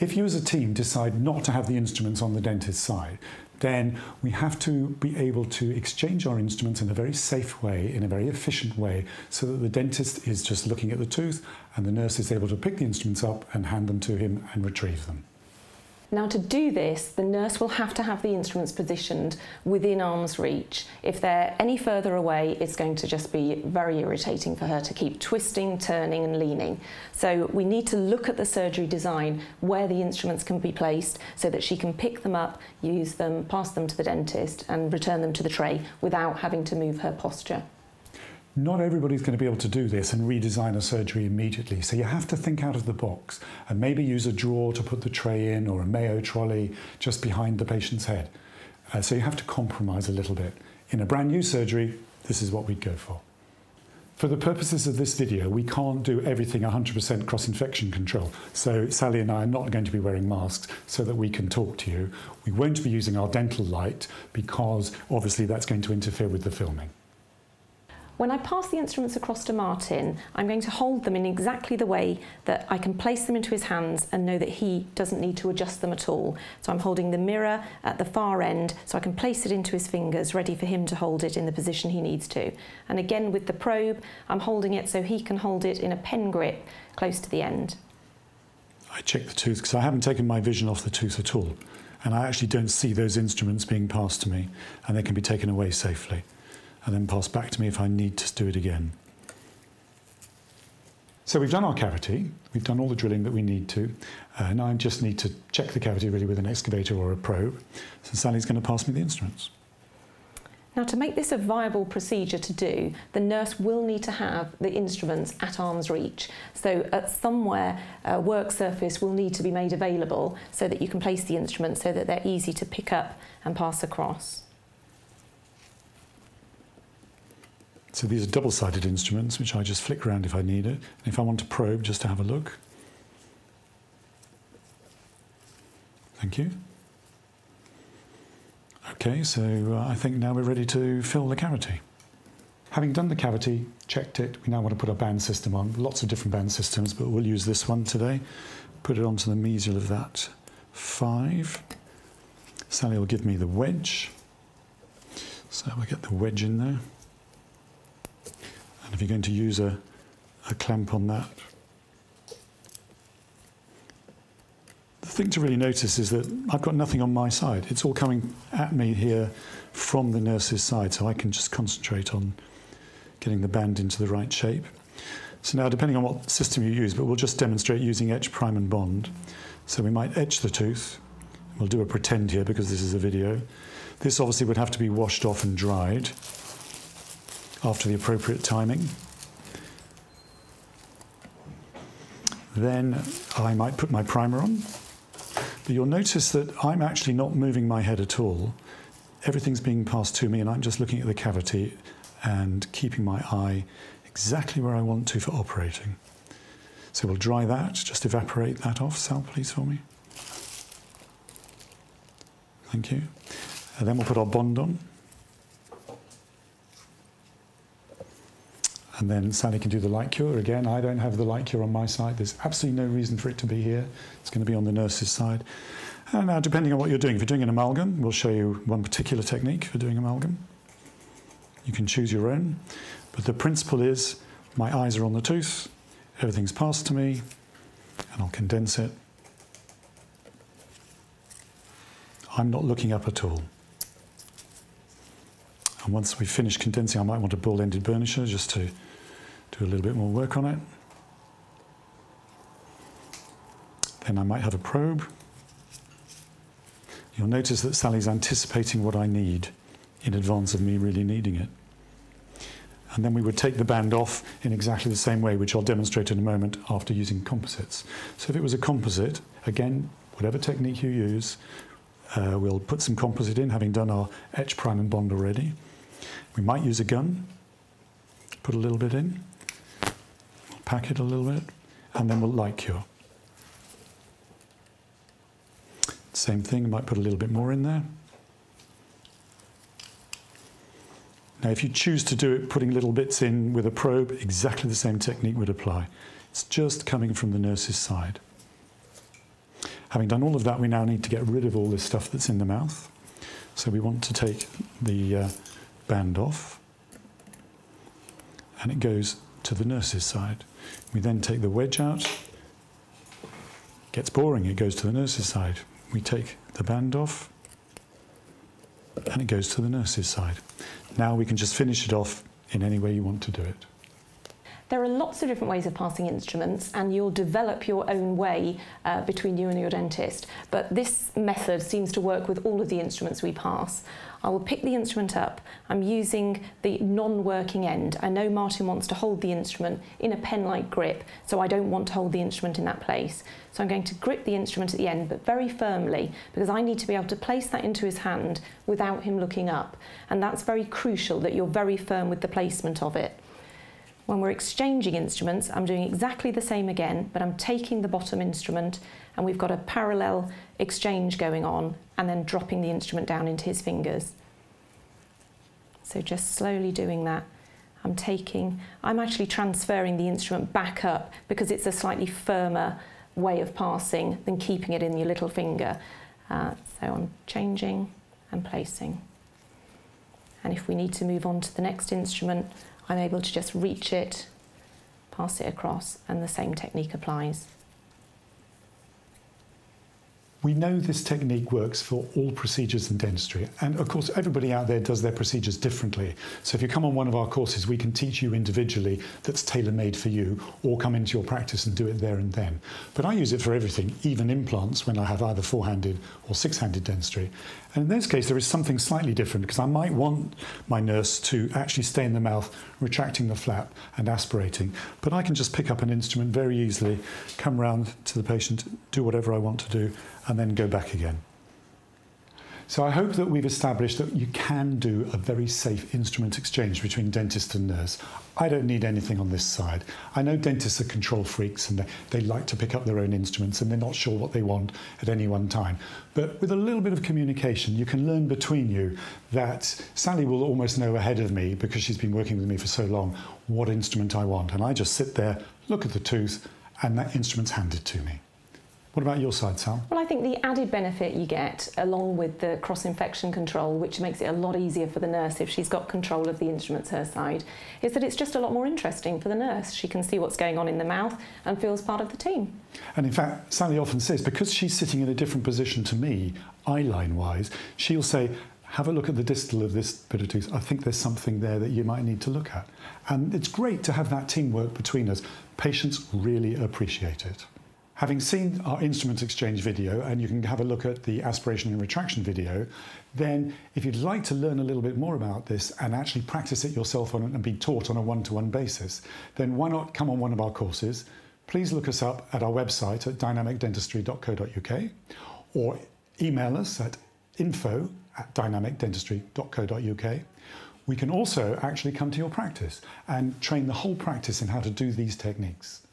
If you as a team decide not to have the instruments on the dentist's side, then we have to be able to exchange our instruments in a very safe way, in a very efficient way, so that the dentist is just looking at the tooth and the nurse is able to pick the instruments up and hand them to him and retrieve them. Now to do this, the nurse will have to have the instruments positioned within arm's reach. If they're any further away, it's going to just be very irritating for her to keep twisting, turning and leaning. So we need to look at the surgery design where the instruments can be placed so that she can pick them up, use them, pass them to the dentist and return them to the tray without having to move her posture. Not everybody's going to be able to do this and redesign a surgery immediately, so you have to think out of the box and maybe use a drawer to put the tray in or a Mayo trolley just behind the patient's head. Uh, so you have to compromise a little bit. In a brand new surgery, this is what we'd go for. For the purposes of this video, we can't do everything 100% cross-infection control. So Sally and I are not going to be wearing masks so that we can talk to you. We won't be using our dental light because obviously that's going to interfere with the filming. When I pass the instruments across to Martyn, I'm going to hold them in exactly the way that I can place them into his hands and know that he doesn't need to adjust them at all. So I'm holding the mirror at the far end so I can place it into his fingers, ready for him to hold it in the position he needs to. And again with the probe, I'm holding it so he can hold it in a pen grip close to the end. I check the tooth because I haven't taken my vision off the tooth at all. And I actually don't see those instruments being passed to me and they can be taken away safely and then pass back to me if I need to do it again. So we've done our cavity, we've done all the drilling that we need to, uh, now I just need to check the cavity really with an excavator or a probe. So Sally's going to pass me the instruments. Now to make this a viable procedure to do, the nurse will need to have the instruments at arm's reach. So at somewhere a work surface will need to be made available so that you can place the instruments so that they're easy to pick up and pass across. So these are double-sided instruments, which I just flick around if I need it. And if I want to probe, just to have a look. Thank you. Okay, so uh, I think now we're ready to fill the cavity. Having done the cavity, checked it, we now want to put a band system on. Lots of different band systems, but we'll use this one today. Put it onto the mesial of that five. Sally will give me the wedge. So we get the wedge in there. If you're going to use a, a clamp on that, the thing to really notice is that I've got nothing on my side. It's all coming at me here from the nurse's side, so I can just concentrate on getting the band into the right shape. So now, depending on what system you use, but we'll just demonstrate using etch, prime and bond. So we might etch the tooth. We'll do a pretend here because this is a video. This obviously would have to be washed off and dried after the appropriate timing. Then I might put my primer on. But you'll notice that I'm actually not moving my head at all. Everything's being passed to me and I'm just looking at the cavity and keeping my eye exactly where I want to for operating. So we'll dry that, just evaporate that off. Sal, please, for me. Thank you. And then we'll put our bond on. And then Sally can do the light cure. Again, I don't have the light cure on my side. There's absolutely no reason for it to be here. It's going to be on the nurse's side. And now, depending on what you're doing, if you're doing an amalgam, we'll show you one particular technique for doing amalgam. You can choose your own. But the principle is my eyes are on the tooth, everything's passed to me, and I'll condense it. I'm not looking up at all. And once we've finished condensing, I might want a ball-ended burnisher just to do a little bit more work on it. Then I might have a probe. You'll notice that Sally's anticipating what I need in advance of me really needing it. And then we would take the band off in exactly the same way, which I'll demonstrate in a moment after using composites. So if it was a composite, again, whatever technique you use, uh, we'll put some composite in, having done our etch, prime and bond already. We might use a gun, put a little bit in, pack it a little bit, and then we'll light cure. Same thing, might put a little bit more in there. Now, if you choose to do it putting little bits in with a probe, exactly the same technique would apply. It's just coming from the nurse's side. Having done all of that, we now need to get rid of all this stuff that's in the mouth. So we want to take the uh, band off and it goes to the nurse's side. We then take the wedge out. Gets boring, it goes to the nurse's side. We take the band off and it goes to the nurse's side. Now we can just finish it off in any way you want to do it. There are lots of different ways of passing instruments and you'll develop your own way uh, between you and your dentist. But this method seems to work with all of the instruments we pass. I will pick the instrument up. I'm using the non-working end. I know Martyn wants to hold the instrument in a pen-like grip, so I don't want to hold the instrument in that place. So I'm going to grip the instrument at the end, but very firmly, because I need to be able to place that into his hand without him looking up. And that's very crucial that you're very firm with the placement of it. When we're exchanging instruments, I'm doing exactly the same again, but I'm taking the bottom instrument and we've got a parallel exchange going on and then dropping the instrument down into his fingers. So just slowly doing that. I'm taking, I'm actually transferring the instrument back up because it's a slightly firmer way of passing than keeping it in your little finger. Uh, so I'm changing and placing. And if we need to move on to the next instrument, I'm able to just reach it, pass it across, and the same technique applies. We know this technique works for all procedures in dentistry. And of course, everybody out there does their procedures differently. So if you come on one of our courses, we can teach you individually that's tailor-made for you, or come into your practice and do it there and then. But I use it for everything, even implants, when I have either four-handed or six-handed dentistry. And in this case, there is something slightly different because I might want my nurse to actually stay in the mouth, retracting the flap and aspirating. But I can just pick up an instrument very easily, come round to the patient, do whatever I want to do, and then go back again. So I hope that we've established that you can do a very safe instrument exchange between dentist and nurse. I don't need anything on this side. I know dentists are control freaks and they, they like to pick up their own instruments and they're not sure what they want at any one time. But with a little bit of communication, you can learn between you that Sally will almost know ahead of me because she's been working with me for so long what instrument I want. And I just sit there, look at the tooth, and that instrument's handed to me. What about your side, Sal? Well, I think the added benefit you get, along with the cross-infection control, which makes it a lot easier for the nurse if she's got control of the instruments her side, is that it's just a lot more interesting for the nurse. She can see what's going on in the mouth and feels part of the team. And in fact, Sally often says, because she's sitting in a different position to me, eyeline-wise, she'll say, have a look at the distal of this bit of tooth. I think there's something there that you might need to look at. And it's great to have that teamwork between us. Patients really appreciate it. Having seen our instrument exchange video, and you can have a look at the aspiration and retraction video, then if you'd like to learn a little bit more about this and actually practice it yourself on, and be taught on a one-to-one -one basis, then why not come on one of our courses? Please look us up at our website at dynamicdentistry.co.uk or email us at info at dynamicdentistry.co.uk. We can also actually come to your practice and train the whole practice in how to do these techniques.